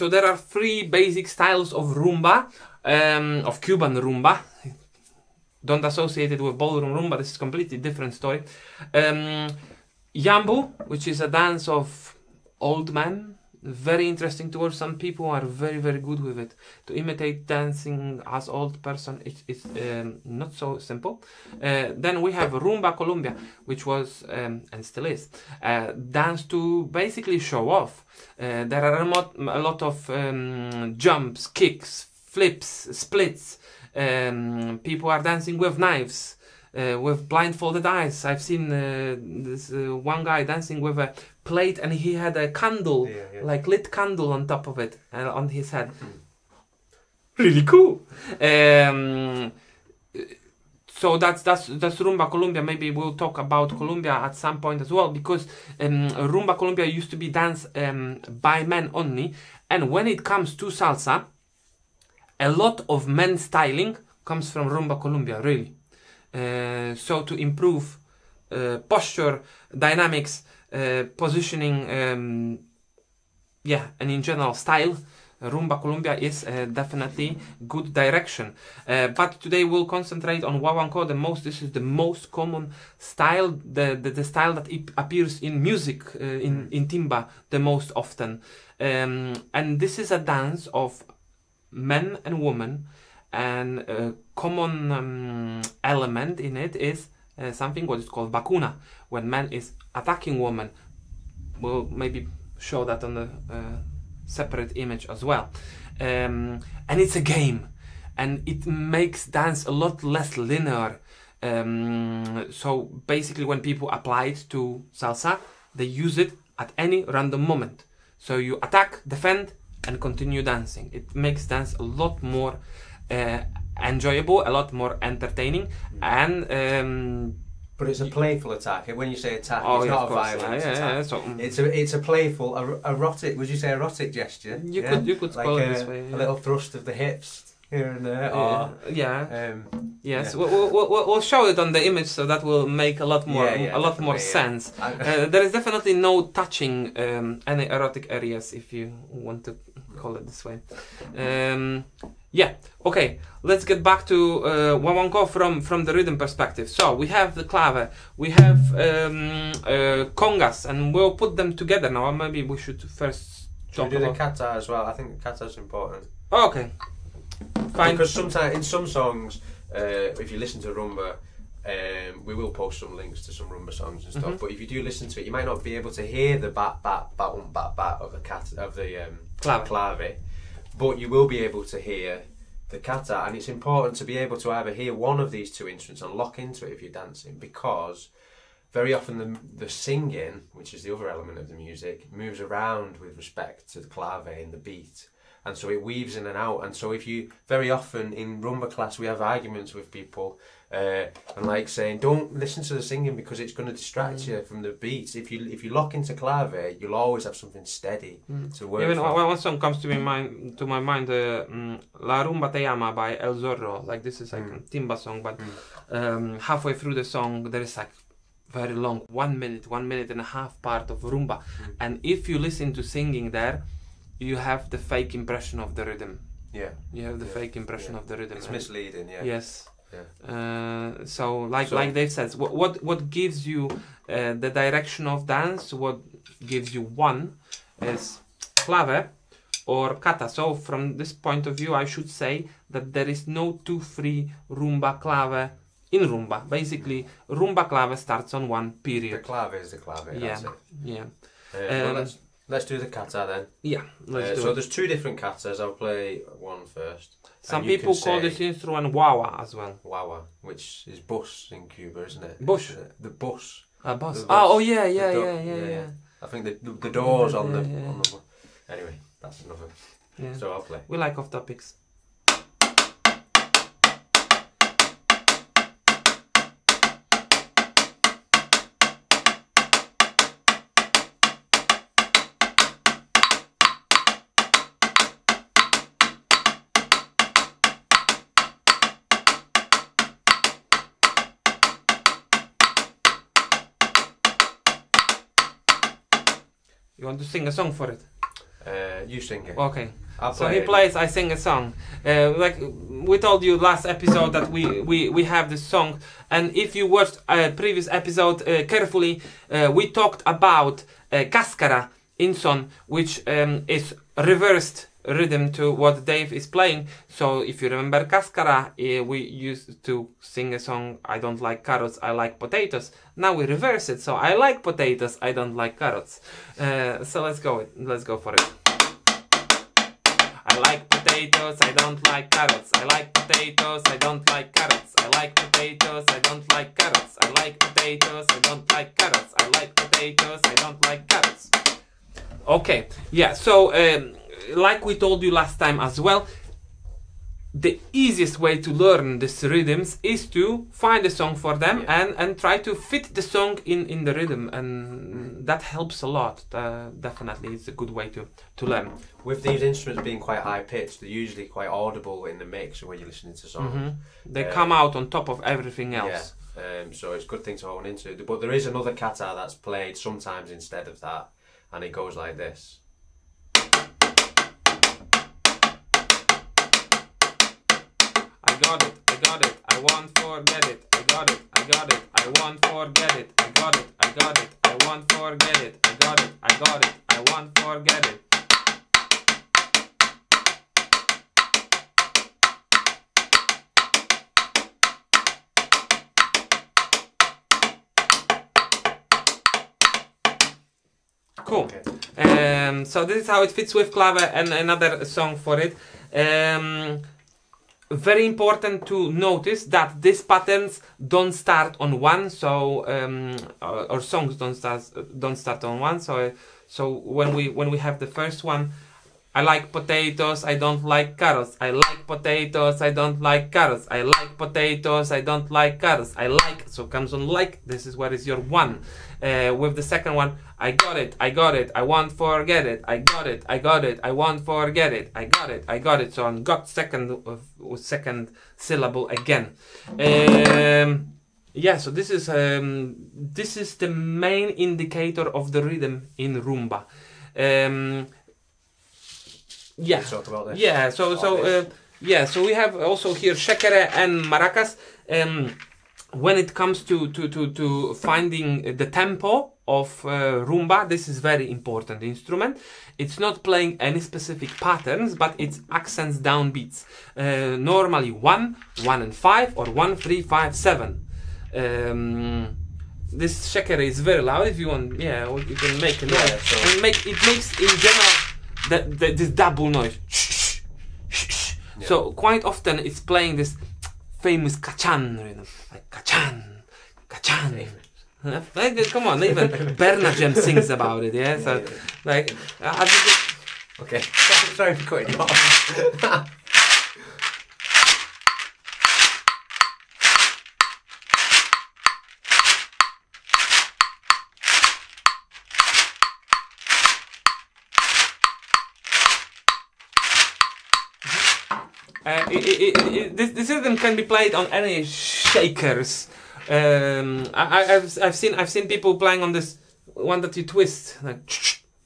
so there are three basic styles of rumba, um, of Cuban rumba. Don't associate it with ballroom rumba. This is completely different story. Um, Yambu, which is a dance of old men, very interesting to watch. Some people are very very good with it. To imitate dancing as old person, it, it's um, not so simple. Uh, then we have rumba Columbia, which was um, and still is uh, dance to basically show off. Uh, there are a lot, a lot of um, jumps, kicks, flips, splits. Um, people are dancing with knives. Uh, with blindfolded eyes. I've seen uh, this uh, one guy dancing with a plate and he had a candle, Yeah, yeah. like lit candle on top of it, uh, on his head. really cool. Um, so that's that's that's rumba Columbia. Maybe we'll talk about Columbia at some point as well because um, rumba Columbia used to be danced um, by men only, and when it comes to salsa, a lot of men styling comes from rumba Columbia. Really. Uh, so to improve uh, posture, dynamics, uh, positioning, um, yeah, and in general style, Rumba Columbia is uh, definitely good direction. Uh, but today we'll concentrate on Guaguancó the most. This is the most common style, the the, the style that it appears in music uh, in in timba the most often. Um, and this is a dance of men and women, and a common um, element in it is uh, something what is called vacuna, when man is attacking woman. We'll maybe show that on the uh, separate image as well. Um, and it's a game, and it makes dance a lot less linear. Um, so basically, when people apply it to salsa, they use it at any random moment. So you attack, defend, and continue dancing. It makes dance a lot more uh, enjoyable, a lot more entertaining, and um, But it's a playful attack. When you say attack, oh it's yeah, not a violent yeah, attack. yeah, so, mm, It's a it's a playful, er- erotic. Would you say erotic gesture? You could- you could like call it a, this way, A little thrust of the hips here and there. Or, yeah. um, Yes, Yeah. we'll, we'll, we'll- show it on the image, so that will make a lot more Yeah, yeah, a lot more sense. Uh, there is definitely no touching um, any erotic areas, if you want to call it this way. Um, yeah. Okay. Let's get back to uh, Guaguancó from from the rhythm perspective. So we have the clave, we have um, uh, congas, and we'll put them together now. Maybe we should first Should talk we do the about. cata as well? I think the cata is important. Oh, okay. Fine. Because sometimes in some songs, uh, if you listen to rumba, um, we will post some links to some rumba songs and stuff. Mhm. But if you do listen to it, you might not be able to hear the bat bat bat um, bat bat of the cat of the um, Clave. clave, but you will be able to hear the cata, and it's important to be able to either hear one of these two instruments and lock into it if you're dancing, because very often the the singing, which is the other element of the music, moves around with respect to the clave and the beat. And so it weaves in and out. And so if you very often in rumba class we have arguments with people uh, and like saying don't listen to the singing because it's going to distract Mm. you from the beats. If you if you lock into clave, you'll always have something steady Mm. to work Even from. one, song comes to my mind, to my mind, uh, mm, La Rumba Te Llama by El Zorro. Like this is like Mm. a timba song, but Mm. um, halfway through the song there is like very long, one minute, one minute and a half part of rumba, Mm. and if you listen to singing there, you have the fake impression of the rhythm. Yeah, You have the Yeah, fake impression yeah. of the rhythm. it's and- misleading. Yeah, Yes. Yeah. Uh, so like So- like Dave says, what what, what gives you uh, the direction of dance? What gives you one is clave or cata. So from this point of view, I should say that there is no two free rumba clave in rumba. Basically, rumba clave starts on one period. the clave is the clave. Yeah. Yeah, Uh, Um, let's let's do the cata then. yeah. Let's Uh, so there's two different catas. I'll play one first. Some and you people can call say- this instrument guagua as well. Guagua, which is bus in Cuba, isn't it? Bush. Uh, The bus. A bus. The Oh, bus. oh yeah, The yeah, do- yeah, yeah, yeah, yeah. I think the the, the doors on the Yeah, yeah, on the. Anyway, that's another. yeah. So I'll play. We like off topics. To sing a song for it? Uh, you sing it. Okay. I'll So play he it. plays, I sing a song. Uh, like we told you last episode that we, we, we have this song, and if you watched a previous episode uh, carefully, uh, we talked about uh, cáscara in son, which um, is reversed rhythm to what Dave is playing. So if you remember cáscara, uh, we used to sing a song, I don't like carrots, I like potatoes. Now we reverse it, so I like potatoes, I don't like carrots. Uh, so let's go, let's go for it. I like potatoes, I don't like carrots. I like potatoes, I don't like carrots. I like potatoes, I don't like carrots. I like potatoes, I don't like carrots. I like potatoes, I don't like carrots. Okay, yeah, so um, like we told you last time as well, the easiest way to learn these rhythms is to find a song for them Yeah. and, and try to fit the song in, in the rhythm, and that helps a lot. Uh, definitely, it's a good way to, to learn. With these instruments being quite high pitched, they're usually quite audible in the mix when you're listening to songs. Mhm. They Uh, come out on top of everything else. Yeah, um, so it's a good thing to hone into. But there is another cata that's played sometimes instead of that, and it goes like this. I got it, I got it, I won't forget it, I got it, I got it, I won't forget it, I got it, I got it, I won't forget it, I got it, I got it, I won't forget it. Cool. Okay. Um, so this is how it fits with clave and another song for it. Um, very important to notice that these patterns don't start on one, so um, or, or songs don't start don't start on one. So so when we when we have the first one, I like potatoes, I don't like carrots. I like potatoes, I don't like carrots. I like potatoes, I don't like carrots. I like so comes on like this is what is your one. Uh, with the second one, I got it, I got it, I won't forget it, I got it, I got it, I won't forget it, I got it, I got it. So on got second with second syllable again. Um, yeah, so this is um, this is the main indicator of the rhythm in rumba. Um, yeah, talk about this. yeah. So so uh, yeah. So we have also here shekere and maracas. Um, when it comes to to to to finding the tempo of uh, rumba, this is very important instrument. It's not playing any specific patterns, but it's accents downbeats. Uh, normally one, one and five, or one, three, five, seven. Um, this shekere is very loud. If you want, yeah, you can make a noise. Yeah, so- make it makes in general that the, this double noise. Yeah. So quite often it's playing this famous kachan rhythm, like kachan, kachan. Like, come on, even Bernard sings about it, yeah. So, like, I it- Okay. Sorry for cutting you off. Uh, it, it, this, this rhythm can be played on any shakers. Um, I, I- I've, I've seen I've seen people playing on this one that you twist. Like,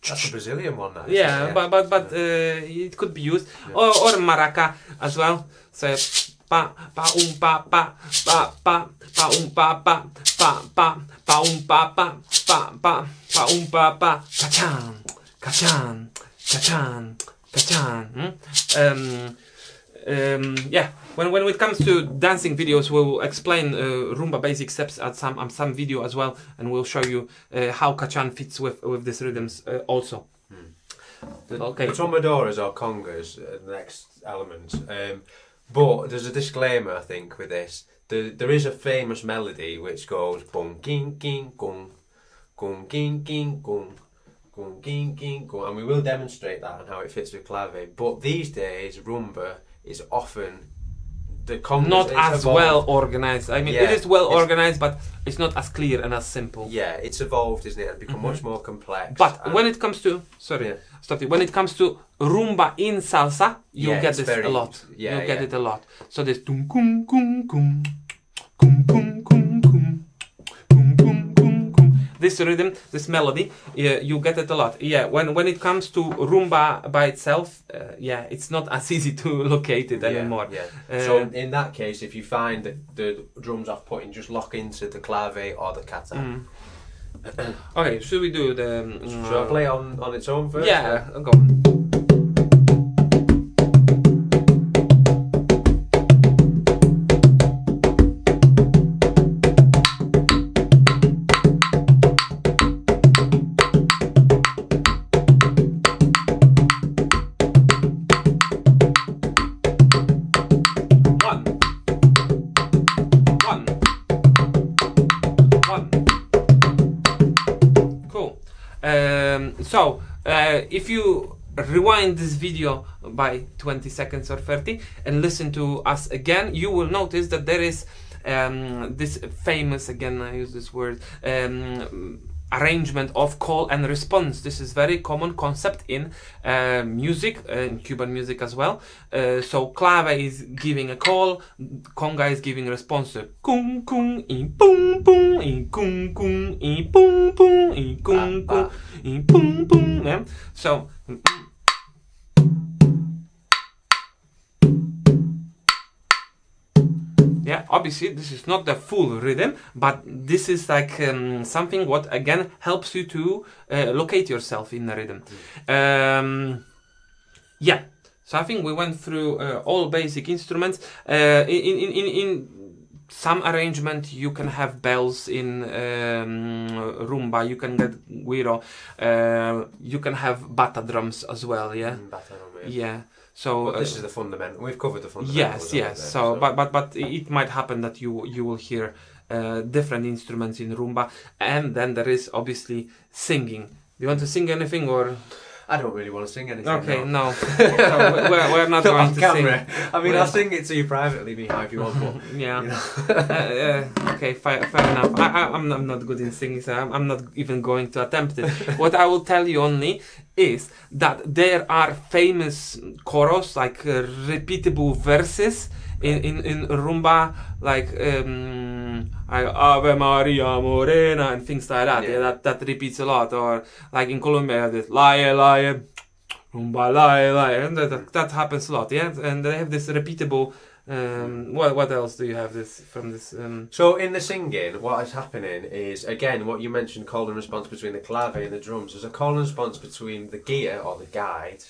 That's a Brazilian one, that. yeah, but but but uh, it could be used Yeah. or or maraca as well. So pa pa um pa pa pa pa pa um pa pa pa pa pa um pa pa pa pa pa um pa pa kachan kachan kachan kachan. Hmm? Um, um, yeah, when, when it comes to dancing videos, we'll explain uh, Rumba basic steps at some um, some video as well, and we'll show you uh, how Kachan fits with with these rhythms uh, also. The, Okay. The or congas are the next element. Um, but there's a disclaimer, I think, with this. The, there is a famous melody which goes boom, king, king, gung, gung, king, king, gung, gung, king, king, gung. And we will demonstrate that and how it fits with clave. But these days, rumba is often the. Not as evolved- well organized. I mean, Yeah, it is well it's- organized, but it's not as clear and as simple. Yeah, it's evolved, isn't it? And become Mhm. much more complex. But when it comes to sorry, Yeah. stop it. When it comes to rumba in salsa, you Yeah, get this very- a lot. yeah, you get it a lot. So this kum kum kum kum kum kum this rhythm, this melody, yeah, you get it a lot. Yeah, when when it comes to rumba by itself, uh, yeah, it's not as easy to locate it anymore. Yeah. Uh, so in that case, if you find that the drums off putting, just lock into the clave or the cata. Mm. okay, should we do the? um, Shall I play on, on its own first? Yeah, go. on. If you rewind this video by 20 seconds or 30 and listen to us again, you will notice that there is um, this famous, again, I use this word, um, arrangement of call and response. This is very common concept in uh, music, uh, in Cuban music as well. Uh, so clave is giving a call, conga is giving response to kung kung i pung pung i kung kung i pung pung i kung kung i pung. Yeah? So. Yeah, obviously this is not the full rhythm, but this is like um, something what again helps you to uh, locate yourself in the rhythm. Um, yeah, so I think we went through uh, all basic instruments. Uh, in, in, in, in some arrangement, you can have bells in um, rumba. You can get guiro. Uh, you can have bata drums as well. Yeah, Mm, baton, yeah. yeah. So But uh, this is the fundamental. We've covered the fundamental. Yes, yes. So, but but but it might happen that you you will hear uh, different instruments in rumba, and then there is obviously singing. Do you want to sing anything or? I don't really want to sing anything. Okay, no. no. so we're, we're not Not going to camera. I mean, Well- I'll sing it to you privately, Michal, if you want. But. Yeah. you know. uh, uh, okay, fair, fair enough. I, I'm, not, not good in singing, so I'm, I'm not even going to attempt it. what I will tell you only is that there are famous choros, like uh, repeatable verses in, in, in rumba, like um, like Ave Maria Morena and things like that. Yeah. Yeah. that that repeats a lot. Or like in Columbia, this Laie Laie. Rumba Laie Laie, and that, that, happens a lot, yeah. And they have this repeatable. Um, what what else do you have this from this? Um, So in the singing, what is happening is again what you mentioned call and response between the clave and the drums. There's a call and response between the gear or the guide,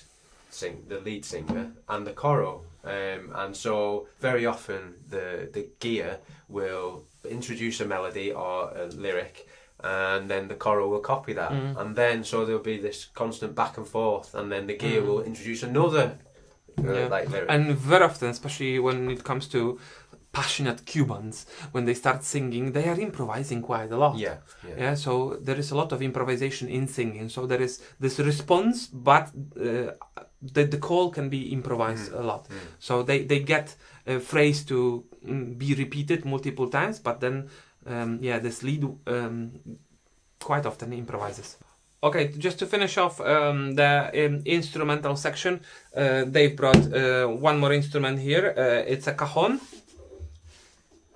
sing the lead singer, and the choro. Um, and so very often the the gear will introduce a melody or a lyric, and then the choro will copy that, Mm. and then so there'll be this constant back and forth, and then the gear Mm. will introduce another uh, Yeah. like lyric. and very often, especially when it comes to passionate Cubans, when they start singing, they are improvising quite a lot. yeah, yeah. Yeah, so there is a lot of improvisation in singing. So there is this response, but uh, the the call can be improvised Mm. a lot. Mm. So they they get a phrase to mm, be repeated multiple times, but then um, yeah, this lead um, quite often improvises. Okay, just to finish off um, the um, instrumental section, uh, they've brought uh, one more instrument here. Uh, it's a cajon.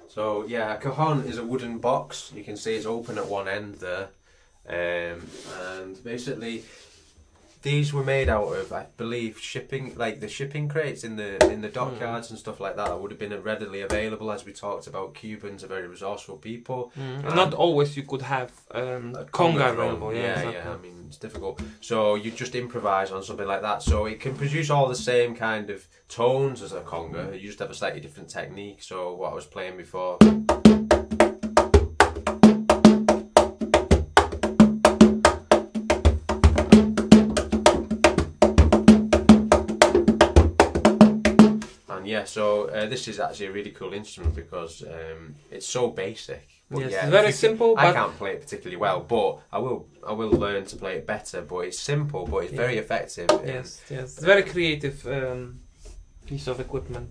So yeah, a cajon is a wooden box. You can see it's open at one end there, um, and basically these were made out of, I believe, shipping like the shipping crates in the in the dockyards hmm. and stuff like that. That would have been readily available, as we talked about. Cubans are very resourceful people. Hmm. And Not always you could have um, A conga available. Yeah, yeah, exactly. yeah. I mean, it's difficult. So you just improvise on something like that. So it can produce all the same kind of tones as a conga. Hmm. You just have a slightly different technique. So what I was playing before. So uh, this is actually a really cool instrument because um, it's so basic. But Yes, yeah, very simple, I can't play it particularly well, but I will. I will learn to play it better. But it's simple, but it's Yeah. very effective. in- Yes, yes. It's a very creative um, piece of equipment.